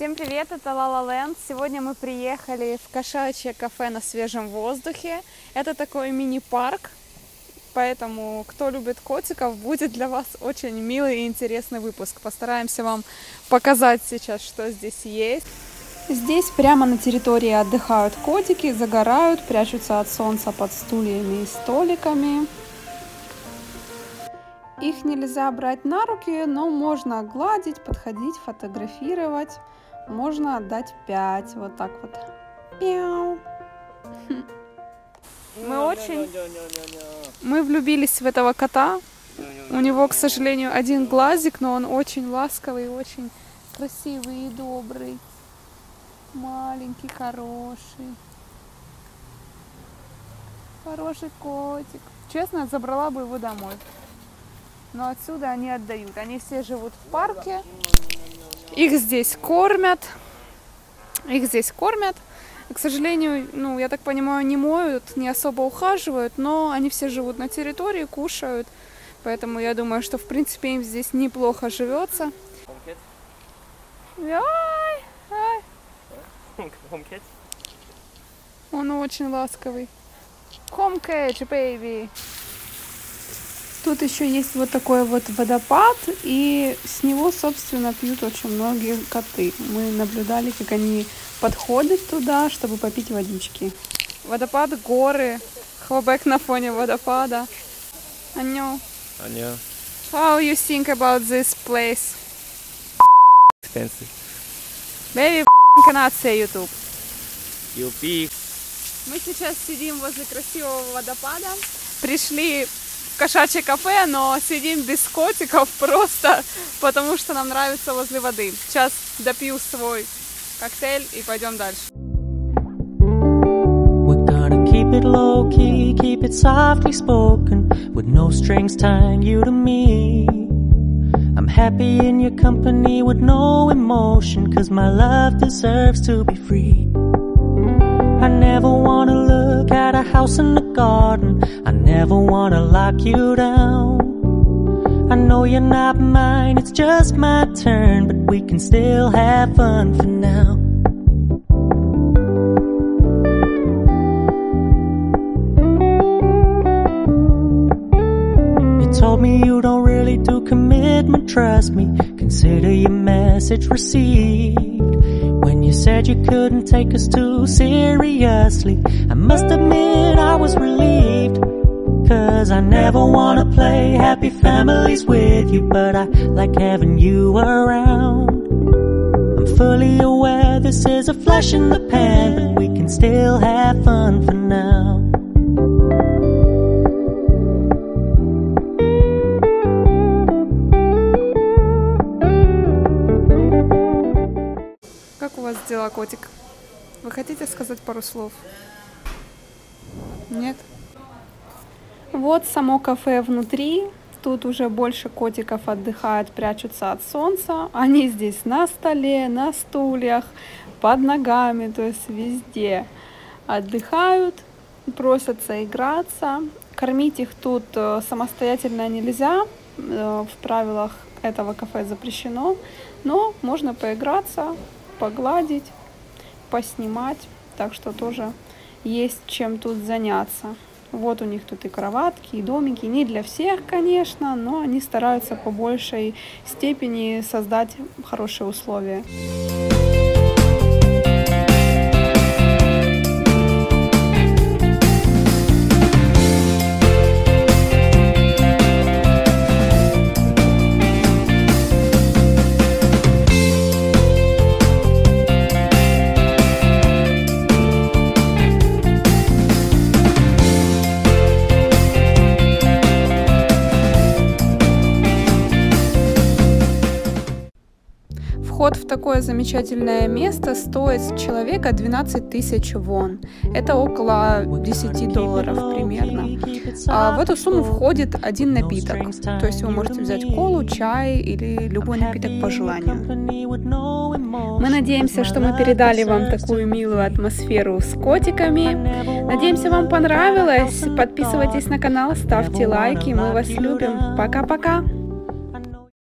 Всем привет, это Лала Ленд. Сегодня мы приехали в кошачье кафе на свежем воздухе. Это такой мини-парк, поэтому кто любит котиков, будет для вас очень милый и интересный выпуск. Постараемся вам показать сейчас, что здесь есть. Здесь прямо на территории отдыхают котики, загорают, прячутся от солнца под стульями и столиками. Их нельзя брать на руки, но можно гладить, подходить, фотографировать. Можно отдать 5, вот так вот. Пяу. Мы очень... Мы влюбились в этого кота. У него, к сожалению, один глазик, но он очень ласковый, очень красивый и добрый. Маленький, хороший. Хороший котик. Честно, забрала бы его домой но отсюда они отдают. Они все живут в парке, их здесь кормят, их здесь кормят. К сожалению, ну, я так понимаю, не моют, не особо ухаживают, но они все живут на территории, кушают. Поэтому я думаю, что в принципе им здесь неплохо живется. Он очень ласковый. Home catch, baby. Тут еще есть вот такой вот водопад, и с него, собственно, пьют очень многие коты. Мы наблюдали, как они подходят туда, чтобы попить водички. Водопад, горы, хвобек на фоне водопада. Аньо. Аньо. How you think about this place? Expensive. Baby, cannot say YouTube. You pig. Мы сейчас сидим возле красивого водопада. Пришли кошачье кафе, но сидим без котиков просто, потому что нам нравится возле воды. Сейчас допью свой коктейль и пойдем дальше. Keep it low key, keep it softly spoken, with no strings tying you to me. I'm happy in your company with no emotion, cause my love deserves to be free. I never wanna look at a house in the garden. Never wanna lock you down. I know you're not mine, it's just my turn, but we can still have fun for now. You told me you don't really do commitment, trust me. Consider your message received. When you said you couldn't take us too seriously, I must admit I was relieved. Cause I never wanna play happy families with you, but I like having you around. I'm fully aware this is a flash in the pan, but we can still have fun for now. Как у вас дела, котик? Вы хотите сказать пару слов? Нет? Вот само кафе внутри. Тут уже больше котиков отдыхают, прячутся от солнца. Они здесь на столе, на стульях, под ногами, то есть везде отдыхают, просятся играться. Кормить их тут э, самостоятельно нельзя, э, в правилах этого кафе запрещено, но можно поиграться, погладить, поснимать, так что тоже есть чем тут заняться. Вот у них тут и кроватки, и домики. Не для всех, конечно, но они стараются по большей степени создать хорошие условия. Вход в такое замечательное место стоит человека 12 тысяч вон. Это около 10 долларов примерно. А в эту сумму входит один напиток. То есть вы можете взять колу, чай или любой напиток по желанию. Мы надеемся, что мы передали вам такую милую атмосферу с котиками. Надеемся, вам понравилось. Подписывайтесь на канал, ставьте лайки. Мы вас любим. Пока-пока.